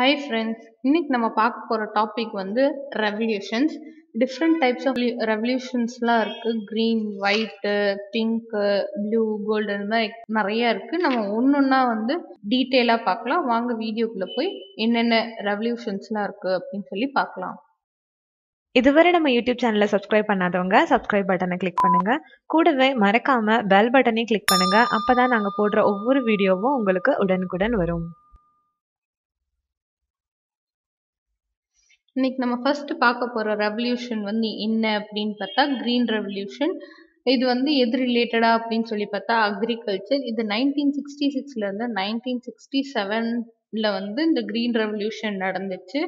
Hi friends இன்னைக்கு நம்ம பார்க்க போகிற டாபிக் வந்து ரெவல்யூஷன்ஸ் டிஃப்ரெண்ட் டைப்ஸ் ஆஃப் ரெவல்யூஷன்ஸ்லாம் இருக்குது green white pink blue golden மாதிரி நிறைய இருக்குது நம்ம ஒன்று ஒன்றா வந்து டீட்டெயிலாக பார்க்கலாம். வாங்க வீடியோக்குள்ளே போய் என்னென்ன ரெவல்யூஷன்ஸ்லாம் இருக்குது அப்படின்னு சொல்லி பார்க்கலாம். இதுவரை நம்ம யூடியூப் சேனலை சப்ஸ்கிரைப் பண்ணாதவங்க சப்ஸ்கிரைப் பட்டனை கிளிக் பண்ணுங்க. கூடவே மறக்காம பெல் பட்டனையும் கிளிக் பண்ணுங்க. அப்பதான் நாங்க போடுற ஒவ்வொரு வீடியோவும் உங்களுக்கு உடனுக்குடன் வரும். இன்னைக்கு நம்ம ஃபர்ஸ்ட் பார்க்க போகிற ரெவல்யூஷன் வந்து என்ன அப்படின்னு பார்த்தா க்ரீன் ரெவல்யூஷன் இது வந்து எது ரிலேட்டடா அப்படின்னு சொல்லி பார்த்தா அக்ரிகல்ச்சர் இது நைன்டீன் சிக்ஸ்டி சிக்ஸ்லேருந்து நைன்டீன் சிக்ஸ்டி செவனில் வந்து இந்த க்ரீன் ரெவல்யூஷன் நடந்துச்சு.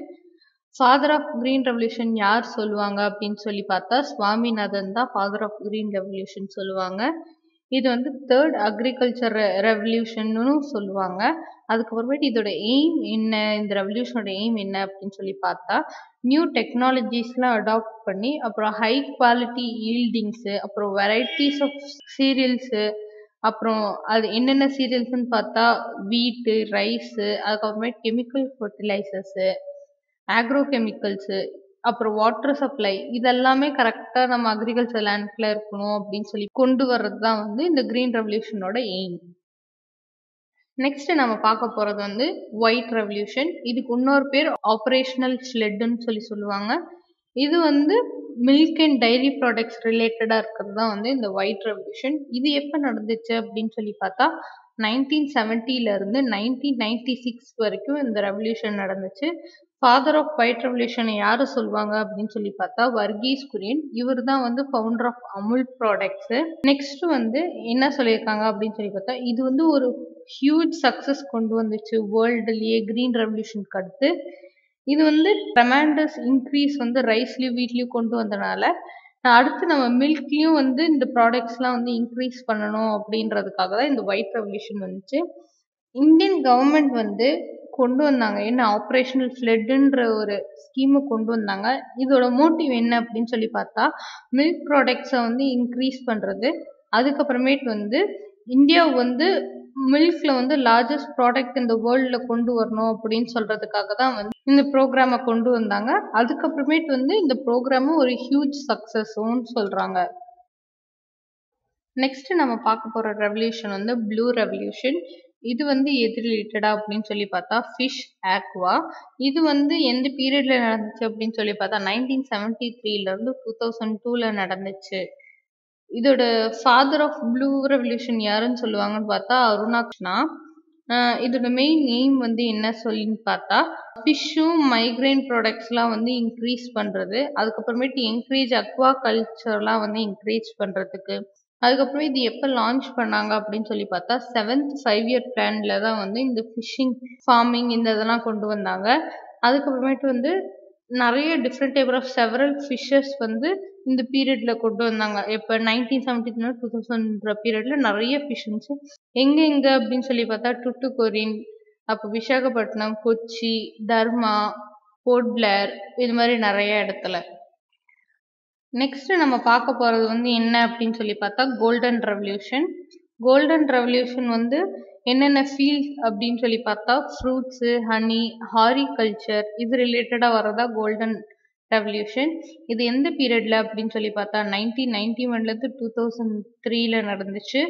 ஃபாதர் ஆஃப் க்ரீன் ரெவல்யூஷன் யார் சொல்லுவாங்க அப்படின்னு சொல்லி பார்த்தா சுவாமிநாதன் தான் ஃபாதர் ஆஃப் க்ரீன் ரெவல்யூஷன் சொல்லுவாங்க. இது வந்து தேர்ட் அக்ரிகல்ச்சர் ரெவல்யூஷன்னு சொல்லுவாங்க. அதுக்கப்புறமேட்டு இதோட எய்ம் என்ன? இந்த ரெவல்யூஷனோட எய்ம் என்ன அப்படின்னு சொல்லி பார்த்தா நியூ டெக்னாலஜிஸ்லாம் அடாப்ட் பண்ணி அப்புறம் ஹை குவாலிட்டி ஈல்டிங்ஸு அப்புறம் வெரைட்டிஸ் ஆஃப் சீரியல்ஸு அப்புறம் அது என்னென்ன சீரியல்ஸ்னு பார்த்தா வீட்டு ரைஸு அதுக்கப்புறமேட்டு கெமிக்கல் ஃபர்டிலைசர்ஸு ஆக்ரோ கெமிக்கல்ஸு அப்புறம் வாட்டர் சப்ளை இதெல்லாமே கரெக்டாக நம்ம அக்ரிகல்ச்சர் லேண்ட்ல இருக்கணும் அப்படின்னு சொல்லி கொண்டு வர்றது தான் வந்து இந்த கிரீன் ரெவல்யூஷனோட எய்ம் நெக்ஸ்ட் நம்ம பார்க்க போறது வந்து ஒயிட் ரெவல்யூஷன் இதுக்கு இன்னொரு பேர் ஆப்ரேஷனல் ஸ்லெட்டுன்னு சொல்லி சொல்லுவாங்க. இது வந்து மில்க் அண்ட் டைரி ப்ராடக்ட்ஸ் ரிலேட்டடாக இருக்கிறது தான் வந்து இந்த ஒயிட் ரெவல்யூஷன் இது எப்போ நடந்துச்சு அப்படின்னு சொல்லி பார்த்தா நைன்டீன் செவன்ட்டிலேருந்து நைன்டீன் நைன்டி சிக்ஸ் வரைக்கும் இந்த ரெவல்யூஷன் நடந்துச்சு. ஃபாதர் ஆஃப் ஒயிட் ரெவல்யூஷனை யார் சொல்லுவாங்க அப்படின்னு சொல்லி பார்த்தா வர்கீஸ் குரியன். இவர் தான் வந்து founder of Amul products next வந்து என்ன சொல்லியிருக்காங்க அப்படின்னு சொல்லி பார்த்தா இது வந்து ஒரு ஹியூஜ் சக்ஸஸ் கொண்டு வந்துச்சு. வேர்ல்டுலேயே க்ரீன் ரெவல்யூஷனுக்கு அடுத்து இது வந்து ட்ரமாண்டஸ் இன்க்ரீஸ் வந்து ரைஸ்லேயும் வீட்லேயும் கொண்டு வந்தனால அடுத்து நம்ம மில்க்லேயும் வந்து இந்த ப்ராடக்ட்ஸ்லாம் வந்து இன்க்ரீஸ் பண்ணணும் அப்படின்றதுக்காக தான் இந்த ஒயிட் ரெவல்யூஷன் வந்துச்சு. இந்தியன் கவர்மெண்ட் வந்து கொண்டு வந்தாங்க. என்ன ஆப்ரேஷனல் ஃப்ளட்டுன்ற ஒரு ஸ்கீமை கொண்டு வந்தாங்க. இதோட மோட்டிவ் என்ன அப்படின்னு சொல்லி பார்த்தா மில்க் ப்ராடக்ட்ஸை வந்து இன்க்ரீஸ் பண்ணுறது அதுக்கப்புறமேட்டு வந்து இந்தியா வந்து மில்க்ல வந்து லார்ஜஸ்ட் ப்ராடக்ட் இந்த வேர்ல்டில் கொண்டு வரணும் அப்படின்னு சொல்கிறதுக்காக தான் வந்து இந்த ப்ரோக்ராமை கொண்டு வந்தாங்க. அதுக்கப்புறமேட்டு வந்து இந்த ப்ரோக்ராமும் ஒரு ஹியூஜ் சக்ஸஸ்ன்னு சொல்கிறாங்க நெக்ஸ்ட் நம்ம பார்க்க போகிற ரெவல்யூஷன் வந்து ப்ளூ ரெவல்யூஷன் இது வந்து எது ரிலேட்டடா அப்படின்னு சொல்லி பார்த்தா ஃபிஷ் ஆக்வா இது வந்து எந்த பீரியட்ல நடந்துச்சு அப்படின்னு சொல்லி பார்த்தா நைன்டீன் செவன்டி த்ரீலேருந்து டூ தௌசண்ட் டூவில் நடந்துச்சு. இதோட ஃபாதர் ஆஃப் ப்ளூ ரெவல்யூஷன் யாருன்னு சொல்லுவாங்கன்னு பார்த்தா அருணாக்ஷ்ணா இதோட மெயின் எய்ம் வந்து என்ன சொல்லின்னு பார்த்தா ஃபிஷ்ஷும் மைக்ரைன் ப்ராடக்ட்ஸ்லாம் வந்து இன்க்ரீஸ் பண்ணுறது அதுக்கப்புறமேட்டு என்கரேஜ் அக்வா கல்ச்சர்லாம் வந்து என்கரேஜ் பண்ணுறதுக்கு அதுக்கப்புறம் இது எப்போ லான்ச் பண்ணாங்க அப்படின்னு சொல்லி பார்த்தா செவன்த் ஃபைவ் இயர் பிளான்ல தான் வந்து இந்த ஃபிஷ்ஷிங் ஃபார்மிங் இந்த இதெல்லாம் கொண்டு வந்தாங்க. அதுக்கப்புறமேட்டு வந்து நிறைய different type of several fishes வந்து இந்த பீரியடில் கொண்டு வந்தாங்க. இப்போ நைன்டீன் செவன்டி டூ தௌசண்ட்ன்ற பீரியடில் நிறைய ஃபிஷ் இருந்துச்சு எங்கே அப்படின்னு சொல்லி பார்த்தா டுட்டுகோரின் அப்போ விசாகப்பட்டினம் கொச்சி தர்மா போர்ட் பிளேர் இது மாதிரி நிறைய இடத்துல. நெக்ஸ்ட் நம்ம பார்க்க போகிறது வந்து என்ன அப்படின்னு சொல்லி பார்த்தா கோல்டன் ரெவல்யூஷன் கோல்டன் ரெவல்யூஷன் வந்து என்னென்ன ஃபீல்ட் அப்படின்னு சொல்லி பார்த்தா ஃப்ரூட்ஸு ஹனி ஹாரிகல்ச்சர் இது ரிலேட்டடாக வரதா கோல்டன் ரெவல்யூஷன் இது எந்த பீரியடில் அப்படின்னு சொல்லி பார்த்தா நைன்டீன் நைன்டி ஒன்லேருந்து டூ தௌசண்ட் த்ரீல நடந்துச்சு.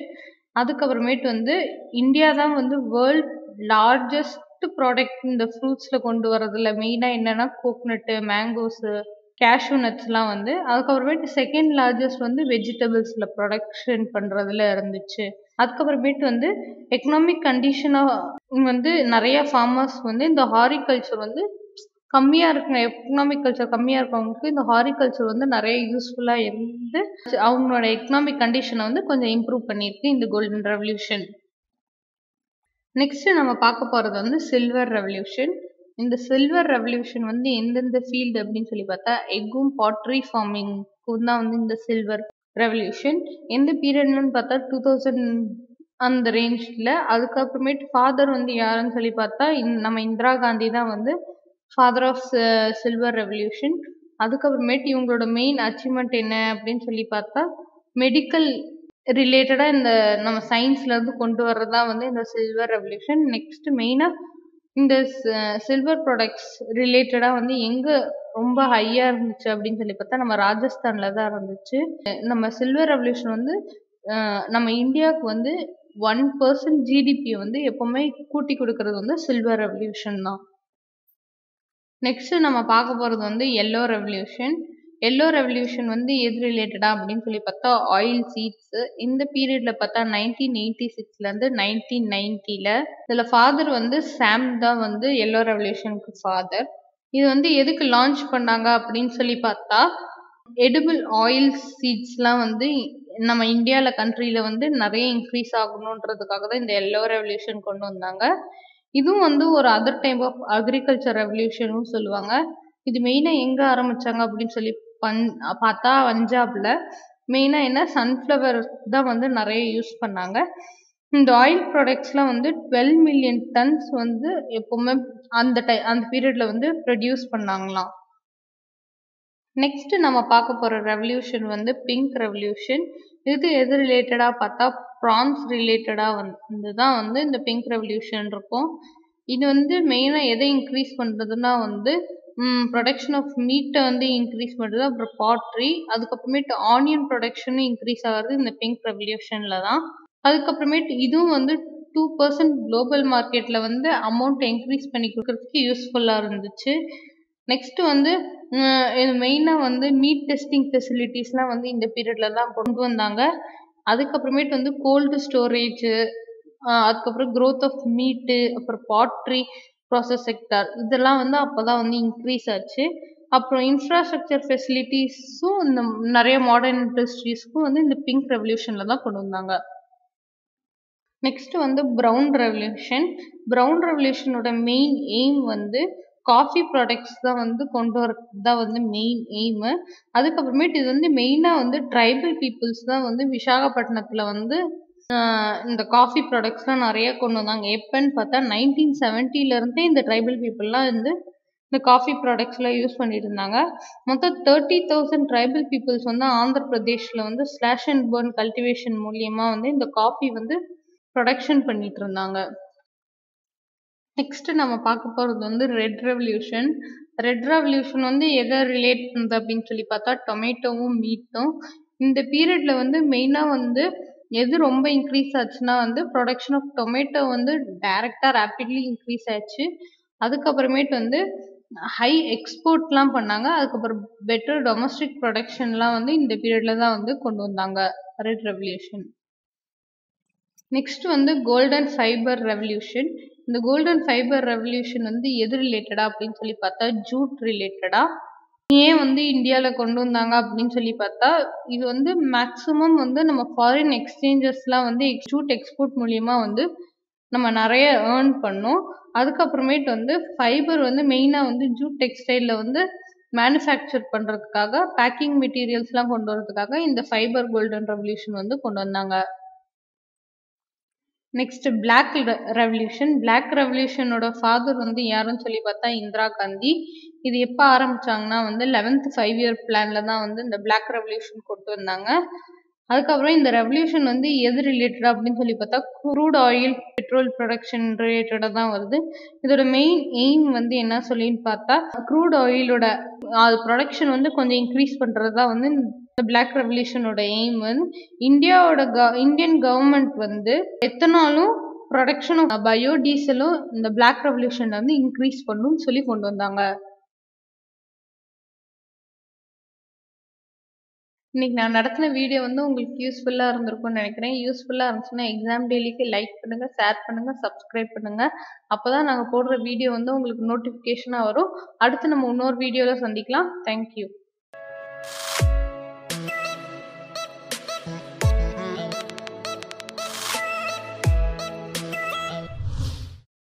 அதுக்கப்புறமேட்டு வந்து இந்தியா தான் வந்து வேர்ல்ட் லார்ஜஸ்ட் ப்ராடக்ட் இந்த ஃப்ரூட்ஸில் கொண்டு வரதுல மெயினாக என்னென்னா கோக்னட்டு மேங்கோஸு கேஷ்யூ நட்ஸ்லாம் வந்து அதுக்கப்புறமேட்டு செகண்ட் லார்ஜஸ்ட் வந்து வெஜிடபிள்ஸில் ப்ரொடக்ஷன் பண்ணுறதுல இருந்துச்சு. அதுக்கப்புறமேட்டு வந்து எக்கனாமிக் கண்டிஷனாக வந்து நிறைய ஃபார்மர்ஸ் வந்து இந்த ஹாரிகல்ச்சர் வந்து கம்மியாக இருக்குங்க. எக்கனாமிக் கல்ச்சர் கம்மியாக இருக்கவங்களுக்கு இந்த ஹாரிகல்ச்சர் வந்து நிறைய யூஸ்ஃபுல்லாக இருந்து அவங்களோட எக்கனாமிக் கண்டிஷனை வந்து கொஞ்சம் இம்ப்ரூவ் பண்ணியிருக்கு இந்த கோல்டன் ரெவல்யூஷன் நெக்ஸ்ட் நம்ம பார்க்க போகிறது வந்து சில்வர் ரெவல்யூஷன் இந்த சில்வர் ரெவல்யூஷன் வந்து எந்தெந்த ஃபீல்டு அப்படின்னு சொல்லி பார்த்தா எக்கும் பாட்ரி ஃபார்மிங்க்கும் தான் வந்து இந்த சில்வர் ரெவல்யூஷன் எந்த பீரியட்னு பார்த்தா டூ தௌசண்ட் அந்த ரேஞ்சில் அதுக்கப்புறமேட்டு ஃபாதர் வந்து யாருன்னு சொல்லி பார்த்தா நம்ம இந்திரா காந்தி தான் வந்து ஃபாதர் ஆஃப் சில்வர் ரெவல்யூஷன் அதுக்கப்புறமேட்டு இவங்களோட மெயின் அச்சீவ்மெண்ட் என்ன அப்படின்னு சொல்லி பார்த்தா மெடிக்கல் ரிலேட்டடாக இந்த நம்ம சயின்ஸ்லேருந்து கொண்டு வர்றது தான் வந்து இந்த சில்வர் ரெவல்யூஷன் நெக்ஸ்ட் மெயினாக இந்த சில்வர் ப்ராடக்ட்ஸ் ரிலேட்டடாக வந்து எங்கே ரொம்ப ஹையாக இருந்துச்சு அப்படின்னு சொல்லி பார்த்தா நம்ம ராஜஸ்தானில் தான் இருந்துச்சு. நம்ம சில்வர் ரெவல்யூஷன் வந்து நம்ம இந்தியாவுக்கு வந்து ஒன் பர்சன்ட் ஜிடிபி வந்து எப்போவுமே கூட்டி கொடுக்கறது வந்து சில்வர் ரெவல்யூஷன் தான். நெக்ஸ்ட் நம்ம பார்க்க போகிறது வந்து எல்லோ ரெவல்யூஷன் எல்லோ ரெவல்யூஷன் வந்து எது ரிலேட்டடா அப்படின்னு சொல்லி பார்த்தா ஆயில் சீட்ஸ் இந்த பீரியட்ல பார்த்தா நைன்டீன் எயிட்டி சிக்ஸ்லேருந்து நைன்டீன் நைன்ட்டியில் இதில் ஃபாதர் வந்து சாம் தான் வந்து எல்லோ ரெவல்யூஷனுக்கு ஃபாதர் இது வந்து எதுக்கு லான்ச் பண்ணாங்க அப்படின்னு சொல்லி பார்த்தா எடிபிள் ஆயில் சீட்ஸ்லாம் வந்து நம்ம இந்தியாவில் கண்ட்ரியில் வந்து நிறைய இன்க்ரீஸ் ஆகணுன்றதுக்காக தான் இந்த எல்லோ ரெவல்யூஷன் கொண்டு வந்தாங்க. இதுவும் வந்து ஒரு அதர் டைப் ஆஃப் அக்ரிகல்ச்சர் ரெவல்யூஷனும் சொல்லுவாங்க. இது மெயினாக எங்கே ஆரம்பிச்சாங்க அப்படின்னு சொல்லி பஞ் பார்த்தா பஞ்சாப்ல மெயினாக என்ன? சன்ஃப்ளவர் தான் வந்து நிறைய யூஸ் பண்ணாங்க. இந்த ஆயில் ப்ராடக்ட்ஸ்லாம் வந்து டுவெல் மில்லியன் டன்ஸ் வந்து எப்போவுமே அந்த டை அந்த பீரியடில் வந்து ப்ரொடியூஸ் பண்ணாங்களாம். நெக்ஸ்ட் நம்ம பார்க்க போகிற ரெவல்யூஷன் வந்து பிங்க் ரெவல்யூஷன் இது எது ரிலேட்டடாக பார்த்தா ப்ரான்ஸ் ரிலேட்டடாக வந்து தான் வந்து இந்த பிங்க் ரெவல்யூஷன் இருக்கும். இது வந்து மெயினாக எதை இன்க்ரீஸ் பண்ணுறதுன்னா வந்து ப்ரொடக்ஷன் ஆஃப் மீட்டை வந்து இன்க்ரீஸ் பண்ணுறது அப்புறம் பாட்ரி அதுக்கப்புறமேட்டு ஆனியன் ப்ரொடக்ஷனும் இன்க்ரீஸ் ஆகிறது இந்த பிங்க் ரெவல்யூஷனில் தான். அதுக்கப்புறமேட்டு இதுவும் வந்து டூ பர்சன்ட் குளோபல் மார்க்கெட்டில் வந்து அமௌண்ட் இன்க்ரீஸ் பண்ணி கொடுக்கறதுக்கு யூஸ்ஃபுல்லாக இருந்துச்சு. நெக்ஸ்ட் வந்து இது மெயினாக வந்து மீட் டெஸ்டிங் ஃபெசிலிட்டிஸ்லாம் வந்து இந்த பீரியட்ல தான் கொண்டு வந்தாங்க. அதுக்கப்புறமேட்டு வந்து கோல்டு ஸ்டோரேஜு அதுக்கப்புறம் க்ரோத் ஆஃப் மீட்டு அப்புறம் பாட்ரி ப்ராசஸ் செக்டார் இதெல்லாம் வந்து அப்போ தான் வந்து இன்க்ரீஸ் ஆச்சு. அப்புறம் இன்ஃப்ராஸ்ட்ரக்சர் ஃபெசிலிட்டிஸும் இந்த நிறைய மாடர்ன் இண்டஸ்ட்ரீஸ்க்கும் வந்து இந்த பிங்க் ரெவல்யூஷனில் தான் கொண்டு வந்தாங்க. நெக்ஸ்ட் வந்து ப்ரௌன் ரெவல்யூஷன் ப்ரௌன் ரெவல்யூஷனோட மெயின் எய்ம் வந்து காஃபி ப்ராடக்ட்ஸ் தான் வந்து கொண்டு வரது தான் வந்து மெயின் எய்மு அதுக்கப்புறமேட்டு இது வந்து மெயினாக வந்து ட்ரைபல் பீப்புள்ஸ் தான் வந்து விசாகப்பட்டினத்தில் வந்து இந்த காஃபி ப்ராடக்ட்ஸ்லாம் நிறைய கொண்டு வந்தாங்க. எப்பன்னு பார்த்தா நைன்டீன் செவன்ட்டிலேருந்தே இந்த ட்ரைபல் பீப்புளெலாம் வந்து இந்த காஃபி ப்ராடக்ட்ஸ்லாம் யூஸ் பண்ணிட்டு இருந்தாங்க. மொத்தம் தேர்ட்டி தௌசண்ட் ட்ரைபல் பீப்புள்ஸ் வந்து ஆந்திர பிரதேஷில் வந்து ஸ்லாஷ் அண்ட் பர்ன் கல்டிவேஷன் மூலியமா வந்து இந்த காஃபி வந்து ப்ரொடக்ஷன் பண்ணிட்டு இருந்தாங்க. நெக்ஸ்ட் நம்ம பார்க்க போகிறது வந்து ரெட் ரெவல்யூஷன் ரெட் ரெவல்யூஷன் வந்து எதை ரிலேட் பண்ணுது அப்படின்னு சொல்லி பார்த்தா டொமேட்டோவும் மீட்டும் இந்த பீரியட்ல வந்து மெயினாக வந்து எது ரொம்ப இன்க்ரீஸ் ஆச்சுன்னா வந்து ப்ரொடக்ஷன் ஆஃப் டொமேட்டோ வந்து டைரெக்டாக ரேப்பிட்லி இன்க்ரீஸ் ஆச்சு அதுக்கப்புறமேட்டு வந்து ஹை எக்ஸ்போர்ட்லாம் பண்ணாங்க. அதுக்கப்புறம் பெட்டர் டொமஸ்டிக் ப்ரொடக்ஷன்லாம் வந்து இந்த பீரியடில் தான் வந்து கொண்டு வந்தாங்க. ரெட் ரெவல்யூஷன் நெக்ஸ்ட் வந்து கோல்டன் ஃபைபர் ரெவல்யூஷன் இந்த கோல்டன் ஃபைபர் ரெவல்யூஷன் வந்து எது ரிலேட்டடா அப்படின்னு சொல்லி பார்த்தா ஜூட் ரிலேட்டடா ஏன் வந்து இந்தியாவில் கொண்டு வந்தாங்க அப்படின்னு சொல்லி பார்த்தா இது வந்து மேக்சிமம் வந்து நம்ம ஃபாரின் எக்ஸ்சேஞ்சஸ்லாம் வந்து ஜூட் எக்ஸ்போர்ட் மூலியமா வந்து நம்ம நிறைய ஏர்ன் பண்ணோம். அதுக்கப்புறமேட்டு வந்து ஃபைபர் வந்து மெயினாக வந்து ஜூட் டெக்ஸ்டைலில் வந்து மேனுஃபேக்சர் பண்ணுறதுக்காக பேக்கிங் மெட்டீரியல்ஸ்லாம் கொண்டு வரதுக்காக இந்த ஃபைபர் கோல்டன் ரெவல்யூஷன் வந்து கொண்டு வந்தாங்க. நெக்ஸ்ட் பிளாக் ரெவல்யூஷன் பிளாக் ரெவல்யூஷனோட ஃபாதர் வந்து யாருன்னு சொல்லி பார்த்தா இந்திரா காந்தி. இது எப்போ ஆரம்பிச்சாங்கன்னா வந்து லெவன்த் ஃபைவ் இயர் பிளான்ல தான் வந்து இந்த பிளாக் ரெவல்யூஷன் கொண்டு வந்தாங்க. அதுக்கப்புறம் இந்த ரெவல்யூஷன் வந்து எது ரிலேட்டட் அப்படின்னு சொல்லி பார்த்தா க்ரூட் ஆயில் பெட்ரோல் ப்ரொடக்ஷன் ரிலேட்டடாக தான் வருது. இதோட மெயின் எய்ம் வந்து என்ன சொல்லின்னு பார்த்தா க்ரூட் ஆயிலோட அது ப்ரொடக்ஷன் வந்து கொஞ்சம் இன்க்ரீஸ் பண்ணுறது தான் வந்து இந்த பிளாக் ரெவல்யூஷனோட எய்ம் வந்து இந்தியாவோட க இந்தியன் கவர்மெண்ட் வந்து எத்தனாலும் ப்ரொடக்ஷனும் பயோடீசலும் இந்த பிளாக் ரெவல்யூஷன்ல வந்து இன்க்ரீஸ் பண்ணும்னு சொல்லி கொண்டு வந்தாங்க. இன்னைக்கு நான் நடத்தின வீடியோ வந்து உங்களுக்கு யூஸ்ஃபுல்லாக இருந்திருக்கும்னு நினைக்கிறேன். யூஸ்ஃபுல்லாக இருந்துச்சுன்னா எக்ஸாம் டெய்லிக்கு லைக் பண்ணுங்கள் ஷேர் பண்ணுங்கள் சப்ஸ்கிரைப் அப்போ தான் நாங்கள் போடுற வீடியோ வந்து உங்களுக்கு நோட்டிஃபிகேஷனாக வரும். அடுத்து நம்ம இன்னொரு வீடியோவில் சந்திக்கலாம். தேங்க்யூ